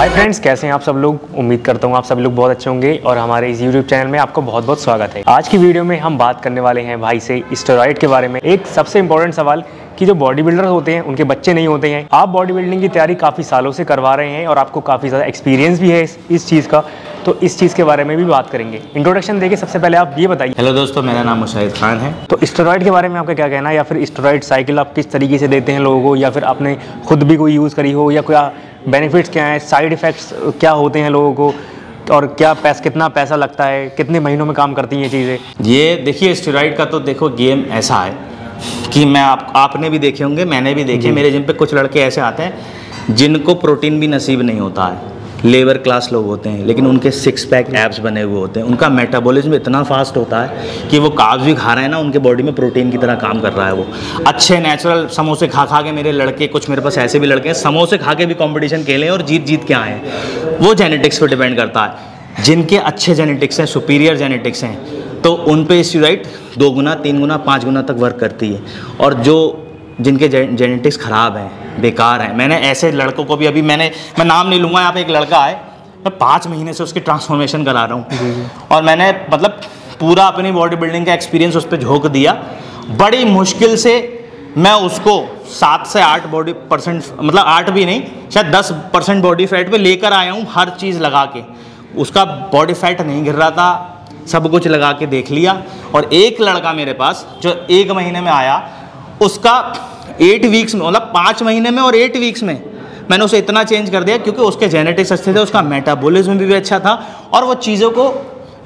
Hi friends कैसे हैं आप सब लोग? उम्मीद करता हूँ आप सभी लोग बहुत अच्छे होंगे और हमारे इस यूट्यूब चैनल में आपको बहुत बहुत स्वागत है। आज की वीडियो में हम बात करने वाले हैं भाई से स्टेरॉइड के बारे में। एक सबसे इंपॉर्टेंट सवाल कि जो बॉडी बिल्डर होते हैं उनके बच्चे नहीं होते हैं। आप बॉडी बिल्डिंग की तैयारी काफ़ी सालों से करवा रहे हैं और आपको काफ़ी ज़्यादा एक्सपीरियंस भी है इस, इस चीज़ का। तो इस चीज़ के बारे में भी बात करेंगे। इंट्रोडक्शन देके सबसे पहले आप ये बताइए। हेलो दोस्तों मेरा नाम मुशाहिद खान है। तो स्टेरॉइड के बारे में आपका क्या कहना है? या फिर स्टेरॉइड साइकिल आप किस तरीके से देते हैं लोगों को? या फिर आपने खुद भी कोई यूज़ करी हो? या क्या बेनिफिट्स क्या हैं? साइड इफ़ेक्ट्स क्या होते हैं लोगों को? और क्या पैसा कितना पैसा लगता है? कितने महीनों में काम करती हैं ये चीज़ें? ये देखिए स्टेरॉइड का तो देखो गेम ऐसा है कि मैं आप आपने भी देखे होंगे मैंने भी देखे मेरे जिम पे कुछ लड़के ऐसे आते हैं जिनको प्रोटीन भी नसीब नहीं होता है। लेबर क्लास लोग होते हैं लेकिन उनके सिक्स पैक एब्स बने हुए होते हैं। उनका मेटाबॉलिज्म इतना फास्ट होता है कि वो काब्स भी खा रहे हैं ना उनके बॉडी में प्रोटीन की तरह काम कर रहा है वो। अच्छे नेचुरल समोसे खा खा के मेरे लड़के कुछ मेरे पास ऐसे भी लड़के हैं समोसे खा के भी कॉम्पिटिशन खेले और जीत जीत के आए हैं। वो जेनेटिक्स पर डिपेंड करता है। जिनके अच्छे जेनेटिक्स हैं सुपीरियर जेनेटिक्स हैं तो उन पे स्टीराइड दो गुना तीन गुना पाँच गुना तक वर्क करती है। और जो जिनके जेनेटिक्स ख़राब हैं बेकार हैं। मैंने ऐसे लड़कों को भी अभी मैंने मैं नाम नहीं लूँगा यहाँ पे एक लड़का है मैं पाँच महीने से उसकी ट्रांसफॉर्मेशन करा रहा हूँ। और मैंने मतलब पूरा अपनी बॉडी बिल्डिंग का एक्सपीरियंस उस पर झोंक दिया। बड़ी मुश्किल से मैं उसको सात से आठ बॉडी परसेंट मतलब आठ भी नहीं शायद दस परसेंट बॉडी फैट पे लेकर आया हूँ हर चीज़ लगा के। उसका बॉडी फैट नहीं गिर रहा था सब कुछ लगा के देख लिया। और एक लड़का मेरे पास जो एक महीने में आया उसका एट वीक्स में मतलब पाँच महीने में और एट वीक्स में मैंने उसे इतना चेंज कर दिया क्योंकि उसके जेनेटिक्स अच्छे थे उसका मेटाबॉलिज्म भी, भी अच्छा था और वो चीज़ों को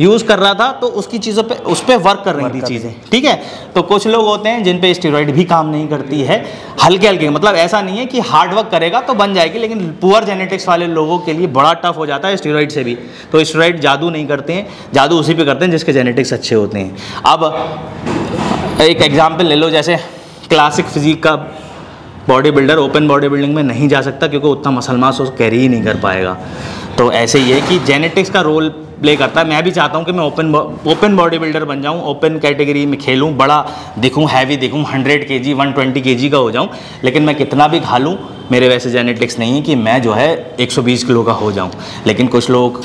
यूज़ कर रहा था तो उसकी चीज़ों पे उस पर वर्क कर रही थी चीज़ें ठीक है? तो कुछ लोग होते हैं जिन पे स्टेरॉइड भी काम नहीं करती है हल्के हल्के मतलब ऐसा नहीं है कि हार्ड वर्क करेगा तो बन जाएगी लेकिन पुअर जेनेटिक्स वाले लोगों के लिए बड़ा टफ हो जाता है स्टेरॉइड से भी। तो स्टेरॉइड जादू नहीं करते हैं जादू उसी पर करते हैं जिसके जेनेटिक्स अच्छे होते हैं। अब एक एग्ज़ाम्पल ले लो जैसे क्लासिक फिजिक का body builder open body building में नहीं जा सकता क्योंकि उतना मसल मास वो कैरी ही नहीं कर पाएगा। तो ऐसे ही है कि जेनेटिक्स का रोल प्ले करता है। मैं भी चाहता हूँ कि मैं ओपन ओपन बॉडी बिल्डर बन जाऊँ ओपन कैटेगरी में खेलूँ, बड़ा दिखूँ हैवी दिखूँ हंड्रेड के जी वन ट्वेंटी के जी का हो जाऊँ। लेकिन मैं कितना भी खा लूँ, मेरे वैसे जेनेटिक्स नहीं है कि मैं जो है 120 किलो का हो जाऊँ। लेकिन कुछ लोग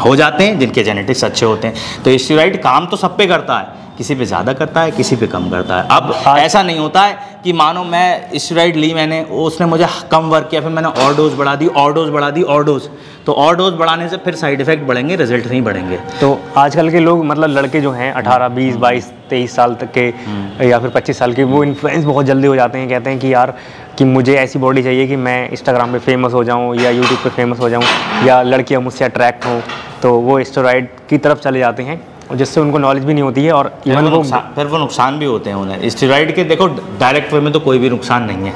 हो जाते हैं जिनके जेनेटिक्स अच्छे होते हैं। तो स्टीराइड काम तो सब पे करता है। किसी पे ज़्यादा करता है किसी पे कम करता है। अब ऐसा नहीं होता है कि मानो मैं स्टेरॉइड ली मैंने उसने मुझे कम वर्क किया फिर मैंने और डोज बढ़ा दी और डोज बढ़ा दी और डोज तो और डोज बढ़ाने से फिर साइड इफ़ेक्ट बढ़ेंगे रिज़ल्ट नहीं बढ़ेंगे। तो आजकल के लोग मतलब लड़के जो हैं 18 20 22 23 साल तक के हम्म। या फिर 25 साल के वो इन्फ्लुएंस बहुत जल्दी हो जाते हैं कहते हैं कि यार कि मुझे ऐसी बॉडी चाहिए कि मैं इंस्टाग्राम पे फ़ेमस हो जाऊँ या यूट्यूब पे फ़ेमस हो जाऊँ या लड़कियाँ मुझसे अट्रैक्ट हों। तो वो स्टेरॉइड की तरफ़ चले जाते हैं। और जिससे उनको नॉलेज भी नहीं होती है और इवन वो फिर वो नुकसान भी होते हैं उन्हें। स्टेरॉइड के देखो डायरेक्ट वे में तो कोई भी नुकसान नहीं है।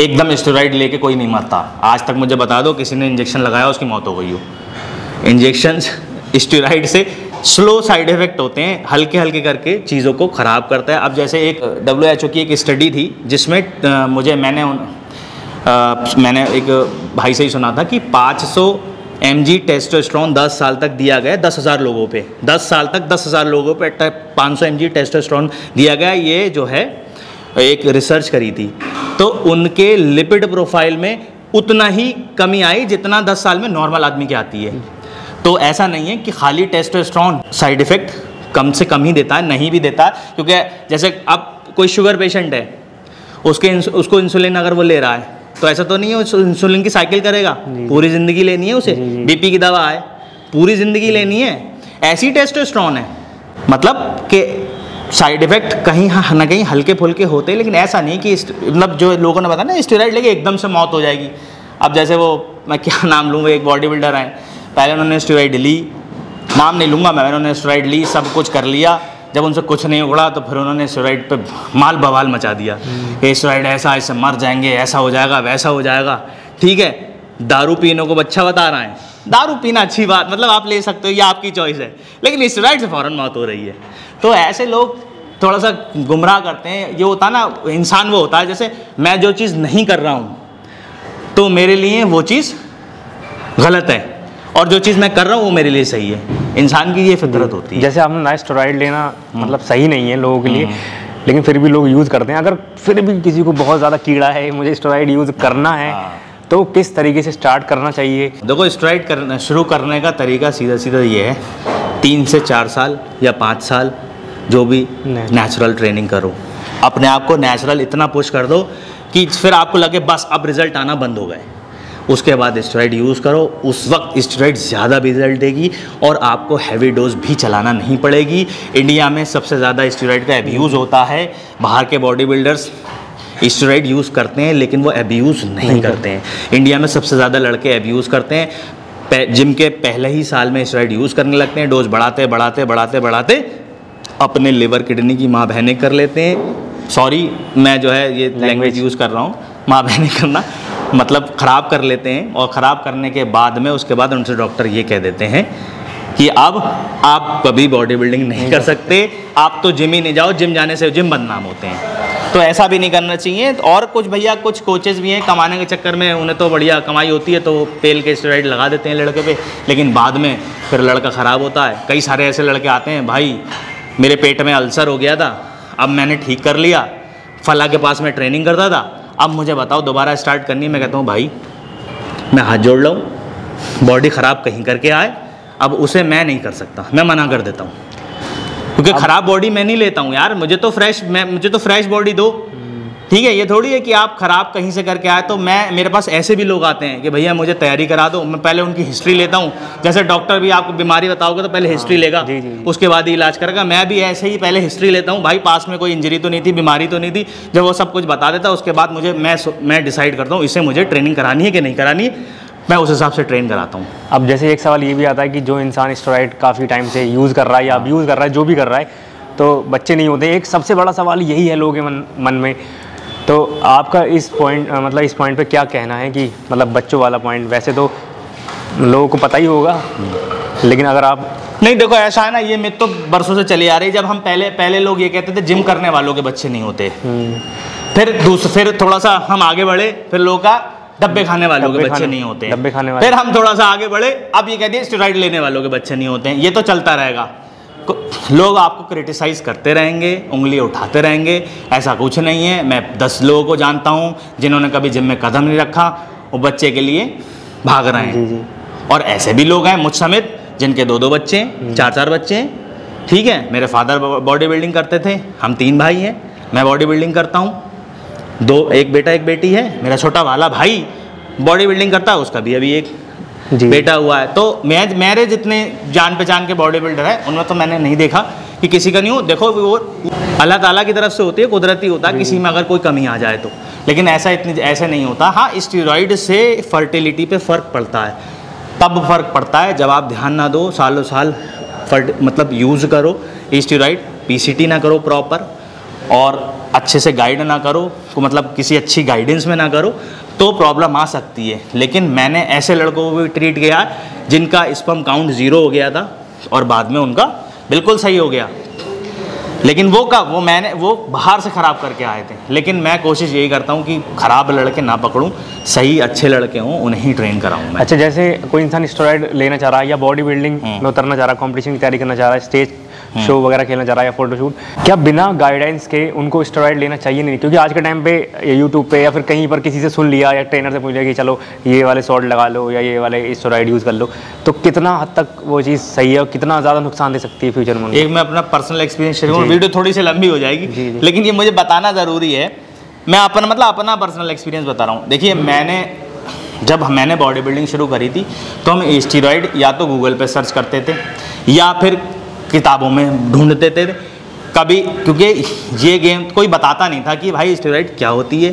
एकदम स्टेरॉइड लेके कोई नहीं मरता। आज तक मुझे बता दो किसी ने इंजेक्शन लगाया उसकी मौत हो गई हो। इंजेक्शन स्टेरॉइड से स्लो साइड इफ़ेक्ट होते हैं हल्के हल्के करके चीज़ों को ख़राब करता है। अब जैसे एक डब्ल्यू एच ओ की एक स्टडी थी जिसमें मुझे मैंने आ, मैंने एक भाई से ही सुना था कि 500 एम जी टेस्टोस्ट्रॉन दस साल तक दिया गया दस हज़ार लोगों पे। दस साल तक दस हज़ार लोगों पे पाँच सौ एम जी टेस्टोस्ट्रॉन दिया गया। ये जो है, एक रिसर्च करी थी। तो उनके लिपिड प्रोफ़ाइल में उतना ही कमी आई जितना दस साल में नॉर्मल आदमी की आती है। तो ऐसा नहीं है कि खाली टेस्टोस्ट्रॉन साइड इफ़ेक्ट कम से कम ही देता है, नहीं भी देता। क्योंकि जैसे अब कोई शुगर पेशेंट है, उसके उसको इंसुलिन अगर वो ले रहा है तो ऐसा तो नहीं है इंसुलिन की साइकिल करेगा। पूरी ज़िंदगी लेनी है उसे। बीपी की दवा है पूरी ज़िंदगी लेनी है। ऐसी टेस्टोस्टेरोन है। मतलब कि साइड इफ़ेक्ट कहीं ना कहीं हल्के फुल्के होते हैं लेकिन ऐसा नहीं कि मतलब जो लोगों ने बताया ना स्टेरॉइड लेके एकदम से मौत हो जाएगी। अब जैसे वो मैं क्या नाम लूँगा एक बॉडी बिल्डर आए पहले उन्होंने स्टेरॉइड ली नाम नहीं लूँगा मैं उन्होंने स्टेरॉइड ली सब कुछ कर लिया। जब उनसे कुछ नहीं उड़ा तो फिर उन्होंने स्टेरॉइड पे माल बवाल मचा दिया। ये स्टेरॉइड ऐसा ऐसे मर जाएँगे ऐसा हो जाएगा वैसा हो जाएगा। ठीक है दारू पीने को बच्चा बता रहा है। दारू पीना अच्छी बात मतलब आप ले सकते हो ये आपकी चॉइस है। लेकिन स्टेरॉइड से फ़ौरन मौत हो रही है। तो ऐसे लोग थोड़ा सा गुमराह करते हैं। ये होता ना इंसान वो होता है जैसे मैं जो चीज़ नहीं कर रहा हूँ तो मेरे लिए वो चीज़ गलत है। और जो चीज़ मैं कर रहा हूँ वो मेरे लिए सही है। इंसान की ये फितरत होती है। जैसे आपने ना स्टोराइड लेना मतलब सही नहीं है लोगों के लिए लेकिन फिर भी लोग यूज़ करते हैं। अगर फिर भी किसी को बहुत ज़्यादा कीड़ा है मुझे स्टोराइड यूज़ करना है हाँ। तो किस तरीके से स्टार्ट करना चाहिए? देखो स्ट्राइड करना शुरू करने का तरीका सीधा सीधा ये है। तीन से चार साल या पाँच साल जो भी नेचुरल ट्रेनिंग करो। अपने आप को नेचुरल इतना पुश कर दो कि फिर आपको लगे बस अब रिज़ल्ट आना बंद हो गए। उसके बाद स्टेरॉइड यूज़ करो उस वक्त स्टेरॉइड ज़्यादा रिज़ल्ट देगी और आपको हैवी डोज भी चलाना नहीं पड़ेगी। इंडिया में सबसे ज़्यादा स्टेरॉइड का अब्यूज़ होता है। बाहर के बॉडी बिल्डर्स स्टेरॉइड यूज़ करते हैं लेकिन वो अब्यूज़ नहीं, नहीं करते हैं। इंडिया में सबसे ज़्यादा लड़के अब्यूज़ करते हैं। जिम के पहले ही साल में स्टेरॉइड यूज़ करने लगते हैं। डोज बढ़ाते बढ़ाते बढ़ाते बढ़ाते अपने लिवर किडनी की माँ बहने कर लेते हैं। सॉरी मैं जो है ये लैंग्वेज यूज़ कर रहा हूँ। माँ बहने करना। मतलब ख़राब कर लेते हैं और ख़राब करने के बाद में उसके बाद उनसे डॉक्टर ये कह देते हैं कि अब आप कभी बॉडी बिल्डिंग नहीं कर सकते, आप तो जिम ही नहीं जाओ जिम जाने से जिम बदनाम होते हैं। तो ऐसा भी नहीं करना चाहिए। और कुछ भैया, कुछ कोचेज़ भी हैं कमाने के चक्कर में, उन्हें तो बढ़िया कमाई होती है तो पेल के स्टेराइड लगा देते हैं लड़के पे। लेकिन बाद में फिर लड़का ख़राब होता है। कई सारे ऐसे लड़के आते हैं, भाई, मेरे पेट में अल्सर हो गया था, अब मैंने ठीक कर लिया। फला के पास मैं ट्रेनिंग करता था अब मुझे बताओ दोबारा स्टार्ट करनी है मैं कहता हूँ भाई मैं हाथ जोड़ लूँ बॉडी ख़राब कहीं करके आए अब उसे मैं नहीं कर सकता मैं मना कर देता हूँ। क्योंकि ख़राब बॉडी मैं नहीं लेता हूँ यार मुझे तो फ्रेश मैं मुझे तो फ्रेश बॉडी दो। ठीक है ये थोड़ी है कि आप ख़राब कहीं से करके आए तो मैं मेरे पास ऐसे भी लोग आते हैं कि भैया मुझे तैयारी करा दो मैं पहले उनकी हिस्ट्री लेता हूँ। जैसे डॉक्टर भी आपको बीमारी बताओगे तो पहले हिस्ट्री लेगा जी, जी, जी। उसके बाद ही इलाज करेगा। मैं भी ऐसे ही पहले हिस्ट्री लेता हूँ भाई पास में कोई इंजरी तो नहीं थी बीमारी तो नहीं थी जब वो सब कुछ बता देता उसके बाद मुझे मैं मैं डिसाइड करता हूँ इसे मुझे ट्रेनिंग करानी है कि नहीं करानी है मैं उस हिसाब से ट्रेन कराता हूँ। अब जैसे एक सवाल ये भी आता है कि जो इंसान स्टोराइड काफ़ी टाइम से यूज़ कर रहा है या अब यूज़ कर रहा है जो भी कर रहा है तो बच्चे नहीं होते। एक सबसे बड़ा सवाल यही है लोगों के मन मन में तो आपका इस पॉइंट मतलब इस पॉइंट पे क्या कहना है कि मतलब बच्चों वाला पॉइंट वैसे तो लोगों को पता ही होगा लेकिन अगर आप नहीं देखो ऐसा है ना ये मिथ तो बरसों से चली आ रही है। जब हम पहले पहले लोग ये कहते थे जिम करने वालों के बच्चे नहीं होते। फिर दूसरे फिर थोड़ा सा हम आगे बढ़े फिर लोगों का डब्बे खाने वालों के बच्चे नहीं होते। डब्बे खाने वाले। फिर हम थोड़ा सा आगे बढ़े अब ये कहते हैं स्टेरॉइड लेने वालों के बच्चे नहीं होते। हैं ये तो चलता रहेगा। लोग आपको क्रिटिसाइज करते रहेंगे उंगली उठाते रहेंगे ऐसा कुछ नहीं है। मैं दस लोगों को जानता हूँ जिन्होंने कभी जिम में कदम नहीं रखा वो बच्चे के लिए भाग रहे जी हैं। जी और ऐसे भी लोग हैं मुझ समेत जिनके दो दो बच्चे हैं चार चार बच्चे हैं। ठीक है मेरे फादर बॉडी बिल्डिंग करते थे हम तीन भाई हैं मैं बॉडी बिल्डिंग करता हूँ। दो एक बेटा एक बेटी है मेरा छोटा वाला भाई बॉडी बिल्डिंग करता है उसका भी अभी एक बेटा हुआ है। तो मैं मेरे जितने जान पहचान के बॉडी बिल्डर है उनमें तो मैंने नहीं देखा कि किसी का नहीं हो। देखो वो अल्लाह ताला की तरफ़ से होती है कुदरती होता है किसी में अगर कोई कमी आ जाए तो। लेकिन ऐसा इतनी ऐसे नहीं होता। हाँ स्टीरॉइड से फर्टिलिटी पे फ़र्क पड़ता है। तब फ़र्क पड़ता है जब आप ध्यान ना दो सालों साल फर्ट मतलब यूज़ करो स्टीरॉइड पीसीटी ना करो प्रॉपर और अच्छे से गाइड ना करो को मतलब किसी अच्छी गाइडेंस में ना करो। तो प्रॉब्लम आ सकती है। लेकिन मैंने ऐसे लड़कों को भी ट्रीट किया है जिनका स्पम काउंट ज़ीरो हो गया था और बाद में उनका बिल्कुल सही हो गया। लेकिन वो कब? वो मैंने वो बाहर से ख़राब करके आए थे। लेकिन मैं कोशिश यही करता हूँ कि ख़राब लड़के ना पकड़ूँ सही अच्छे लड़के हों उन्हें ही ट्रेन कराऊँ मैं। अच्छा जैसे कोई इंसान स्टेरॉइड लेना चाह रहा है या बॉडी बिल्डिंग हम्म। में उतरना चाह रहा है कॉम्पिटिशन की तैयारी करना चाह रहा है स्टेज शो वगैरह खेलना चाह रहा है या फोटोशूट क्या बिना गाइडेंस के उनको स्टेरॉइड लेना चाहिए नहीं? क्योंकि आज के टाइम पे यूट्यूब पे या फिर कहीं पर किसी से सुन लिया या ट्रेनर से पूछ लिया कि चलो ये वाले शॉट लगा लो या ये वाले स्टेरॉइड यूज़ कर लो तो कितना हद तक वो चीज़ सही है और कितना ज़्यादा नुकसान दे सकती है फ्यूचर में एक मैं अपना पर्सनल एक्सपीरियंस शेयर करूँ वीडियो थोड़ी सी लंबी हो जाएगी। लेकिन ये मुझे बताना ज़रूरी है मैं अपना मतलब अपना पर्सनल एक्सपीरियंस बता रहा हूँ। देखिए मैंने जब मैंने बॉडी बिल्डिंग शुरू करी थी तो हम स्टीरॉइड या तो गूगल पे सर्च करते थे या फिर किताबों में ढूंढते थे। कभी, क्योंकि ये गेम कोई बताता नहीं था कि भाई स्टीरॉइड क्या होती है।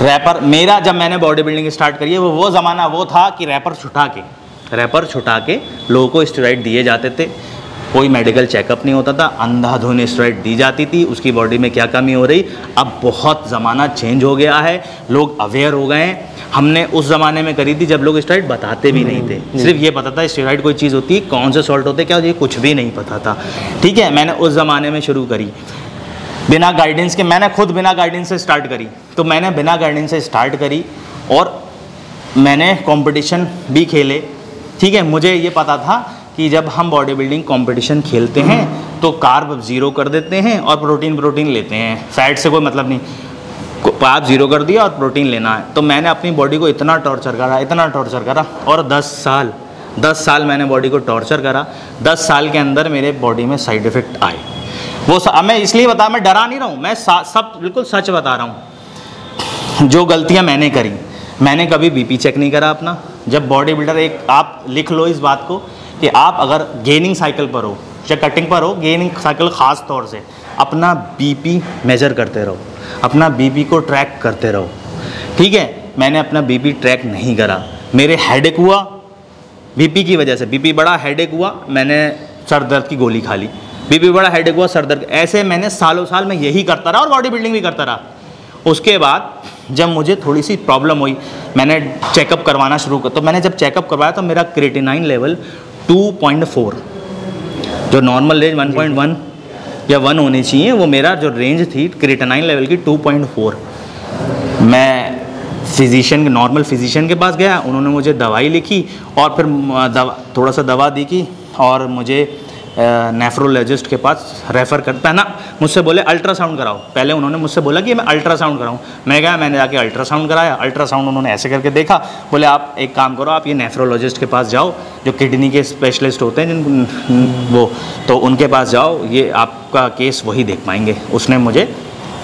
रैपर मेरा जब मैंने बॉडी बिल्डिंग स्टार्ट करी है, वो वो ज़माना वो था कि रैपर छुटा के रैपर छुटा के लोगों को स्टेरॉइड दिए जाते थे। कोई मेडिकल चेकअप नहीं होता था, अंधाधुन स्टेरॉइड दी जाती थी, उसकी बॉडी में क्या कमी हो रही? अब बहुत ज़माना चेंज हो गया है, लोग अवेयर हो गए हैं। हमने उस ज़माने में करी थी जब लोग स्टेरॉइड बताते भी नहीं थे। सिर्फ़ ये पता था स्टेरॉइड कोई चीज़ होती है कौन से सॉल्ट होते क्या होते ये कुछ भी नहीं पता था। ठीक है मैंने उस ज़माने में शुरू करी। बिना गाइडेंस के मैंने खुद बिना गाइडेंस से स्टार्ट करी। तो मैंने बिना गाइडेंस से स्टार्ट करी और मैंने कंपटीशन भी खेले। ठीक है मुझे ये पता था कि जब हम बॉडी बिल्डिंग कंपटीशन खेलते हैं तो कार्ब ज़ीरो कर देते हैं और प्रोटीन प्रोटीन लेते हैं। फैट से कोई मतलब नहीं। आप ज़ीरो कर दिया और प्रोटीन लेना है। तो मैंने अपनी बॉडी को इतना टॉर्चर करा इतना टॉर्चर करा और 10 साल 10 साल मैंने बॉडी को टॉर्चर करा। 10 साल के अंदर मेरे बॉडी में साइड इफ़ेक्ट आए। वो स, मैं इसलिए बता मैं डरा नहीं रहा हूँ मैं सब बिल्कुल सच बता रहा हूँ। जो गलतियाँ मैंने करी मैंने कभी बीपी चेक नहीं करा अपना। जब बॉडी बिल्डर एक आप लिख लो इस बात को कि आप अगर गेनिंग साइकिल पर हो या कटिंग पर हो गेनिंग साइकिल ख़ास तौर से अपना बीपी मेजर करते रहो, अपना बीपी को ट्रैक करते रहो। ठीक है? मैंने अपना बीपी ट्रैक नहीं करा। मेरे हेडेक हुआ, बीपी की वजह से। बीपी बड़ा हेडेक हुआ, मैंने सर दर्द की गोली खा ली। बीपी बड़ा हेडेक हुआ, सर दर्द ऐसे मैंने सालों साल में यही करता रहा और बॉडी बिल्डिंग भी करता रहा। उसके बाद जब मुझे थोड़ी सी प्रॉब्लम हुई, मैंने चेकअप करवाना शुरू कर तो मैंने जब चेकअप करवाया तो मेरा क्रेटिनाइन लेवल 2.4 जो नॉर्मल रेंज 1.1 या वन होनी चाहिए। वो मेरा जो रेंज थी क्रेटिनाइन लेवल की 2.4 मैं फिजिशियन नॉर्मल फिजिशियन के पास गया, उन्होंने मुझे दवाई लिखी और फिर दवा थोड़ा सा दवा दी की, और मुझे नेफ्रोलॉजिस्ट के पास रेफ़र कर पहना मुझसे बोले अल्ट्रासाउंड कराओ। पहले उन्होंने मुझसे बोला कि, मैं अल्ट्रासाउंड कराऊं। मैं गया, मैंने जाके अल्ट्रासाउंड कराया। अल्ट्रासाउंड उन्होंने ऐसे करके देखा। बोले, आप एक काम करो, आप ये नेफ्रोलॉजिस्ट के पास जाओ, जो किडनी के स्पेशलिस्ट होते हैं जिन वो तो उनके पास जाओ, ये आपका केस वही देख पाएँगे। उसने मुझे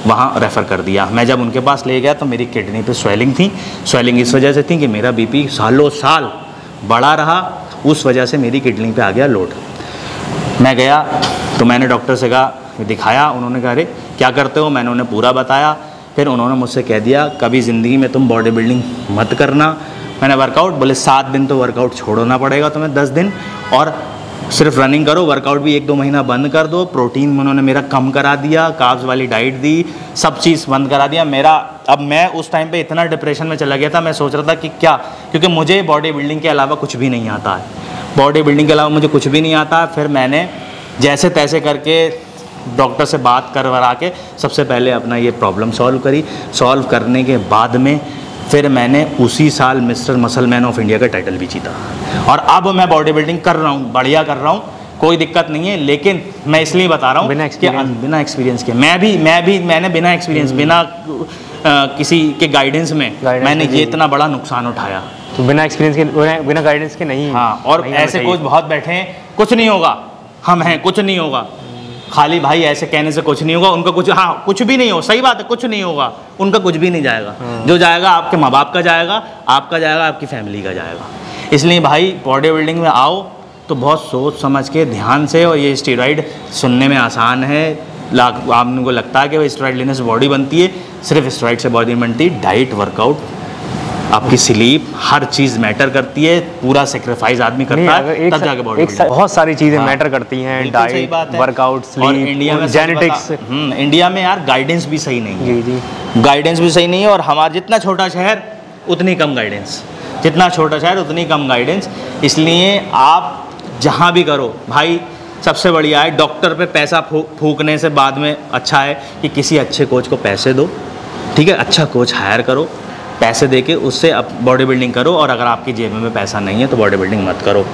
वहाँ रेफ़र कर दिया। मैं जब उनके पास ले गया तो मेरी किडनी पे स्वेलिंग थी। स्वेलिंग इस वजह से थी कि मेरा बीपी सालों साल बढ़ा रहा। उस वजह से मेरी किडनी पे आ गया लोड मैं गया तो मैंने डॉक्टर से कहा, दिखाया। उन्होंने कहा, अरे, क्या करते हो? मैंने उन्हें पूरा बताया। फिर उन्होंने मुझसे कह दिया, कभी ज़िंदगी में तुम बॉडी बिल्डिंग मत करना। मैंने वर्कआउट बोले, सात दिन तो वर्कआउट छोड़ना पड़ेगा तुम्हें, दस दिन। और सिर्फ़ रनिंग करो वर्कआउट भी एक दो महीना बंद कर दो। प्रोटीन उन्होंने मेरा कम करा दिया काब्स वाली डाइट दी, सब चीज़ बंद करा दिया। मेरा, अब मैं उस टाइम पे इतना डिप्रेशन में चला गया था, मैं सोच रहा था कि क्या, क्योंकि मुझे बॉडी बिल्डिंग के अलावा कुछ भी नहीं आता है। बॉडी बिल्डिंग के अलावा मुझे कुछ भी नहीं आता। फिर मैंने जैसे तैसे करके डॉक्टर से बात करवा के सबसे पहले अपना ये प्रॉब्लम सॉल्व करी। सॉल्व करने के बाद में फिर मैंने उसी साल mister muscle man of India का टाइटल भी जीता। और अब मैं बॉडी बिल्डिंग कर रहा हूँ बढ़िया कर रहा हूँ कोई दिक्कत नहीं है लेकिन मैं इसलिए बता रहा हूँ बिना कि बिना एक्सपीरियंस के मैं भी मैं भी मैंने बिना एक्सपीरियंस बिना किसी के गाइडेंस में Guidance मैंने ये इतना बड़ा नुकसान उठाया। तो बिना एक्सपीरियंस के बिना- गाइडेंस के नहीं। हाँ और ऐसे। कोच बहुत बैठे हैं कुछ नहीं होगा हम हैं कुछ नहीं होगा। खाली भाई ऐसे कहने से कुछ नहीं होगा उनका कुछ हाँ कुछ भी नहीं हो सही बात है कुछ नहीं होगा उनका कुछ भी नहीं जाएगा। हाँ। जो जाएगा आपके माँ बाप का जाएगा आपका जाएगा आपकी फैमिली का जाएगा। इसलिए भाई बॉडी बिल्डिंग में आओ तो बहुत सोच समझ के ध्यान से और ये स्टीरॉइड सुनने में आसान है। लाग आपको लगता है कि स्टेरॉइड लेने से बॉडी बनती है सिर्फ़ स्टेरॉइड से बॉडी बनती है डाइट वर्कआउट आपकी स्लीप हर चीज़ मैटर करती है पूरा सेक्रीफाइस आदमी करता है तब जाके बॉडी बहुत सारी चीज़ें हाँ। मैटर करती हैं डाइट वर्कआउट और इंडिया में जेनेटिक्स हम्म, इंडिया में यार गाइडेंस भी सही नहीं है। जी जी। गाइडेंस भी सही नहीं है और हमारा जितना छोटा शहर उतनी कम गाइडेंस जितना छोटा शहर उतनी कम गाइडेंस इसलिए आप जहाँ भी करो भाई सबसे बढ़िया है डॉक्टर पे पैसा फूकने से बाद में अच्छा है कि किसी अच्छे कोच को पैसे दो। ठीक है? अच्छा कोच हायर करो। पैसे दे के उससे अब बॉडी बिल्डिंग करो और अगर आपकी जेब में पैसा नहीं है तो बॉडी बिल्डिंग मत करो।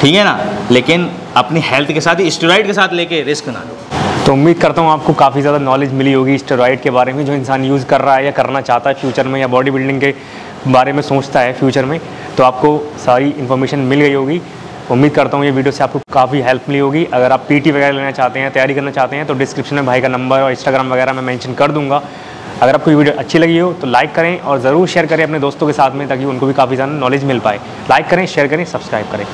ठीक है ना? लेकिन अपनी हेल्थ के साथ ही स्टेरॉइड के साथ लेके रिस्क ना लो। तो उम्मीद करता हूँ आपको काफ़ी ज़्यादा नॉलेज मिली होगी स्टेरॉइड के बारे में, जो इंसान यूज़ कर रहा है या करना चाहता है फ्यूचर में या बॉडी बिल्डिंग के बारे में सोचता है फ्यूचर में तो आपको सारी इन्फॉर्मेशन मिल गई होगी। उम्मीद करता हूँ ये वीडियो से आपको काफ़ी हेल्प मिली होगी। अगर आप पीटी वगैरह लेना चाहते हैं, तैयारी करना चाहते हैं तो डिस्क्रिप्शन में भाई का नंबर और इंस्टाग्राम वगैरह मैं मेंशन कर दूँगा। अगर आपको ये वीडियो अच्छी लगी हो तो लाइक करें और ज़रूर शेयर करें अपने दोस्तों के साथ में ताकि उनको भी काफ़ी ज़्यादा नॉलेज मिल पाए। लाइक करें शेयर करें सब्सक्राइब करें।